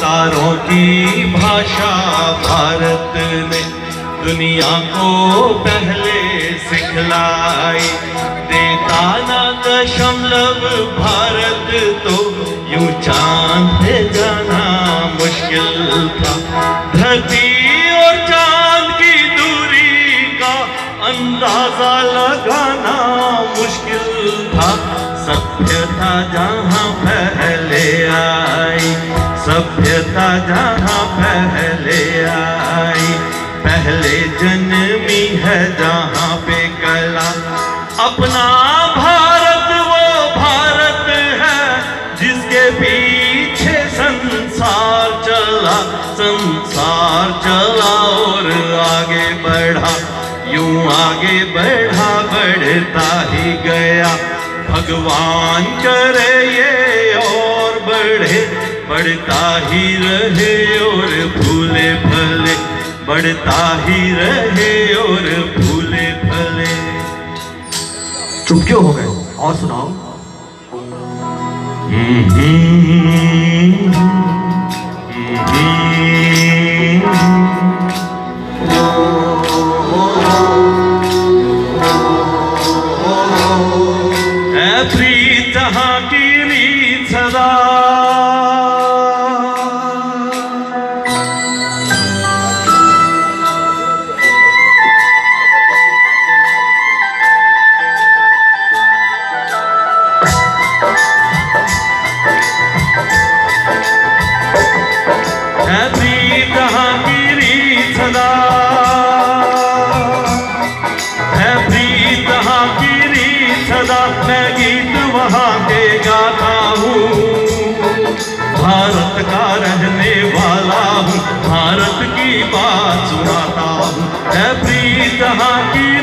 तारों की भाषा भारत ने दुनिया को पहले सिखलाई। देता ना दशमलव भारत तो यूँ चाँद जाना सभ्यता जहाँ पहले आई, सभ्यता जहाँ पहले आई। पहले जन्मी है जहाँ पे कला। अपना भारत, वो भारत है, जिसके पीछे संसार चला। संसार चला और आगे बढ़ा। यूँ आगे बढ़ा, बढ़ता ही गया। भगवान करे ये और बढ़े, बढ़ता ही रहे और फूले फले, बढ़ता ही रहे और फूले फले। चुप क्यों हो गए? और सुनाओ। है प्रीत जहाँ की रीत सदा भारत का रहने वाला हूँ। भारत की बात सुनाता हूँ। है प्रीत की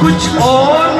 कुछ और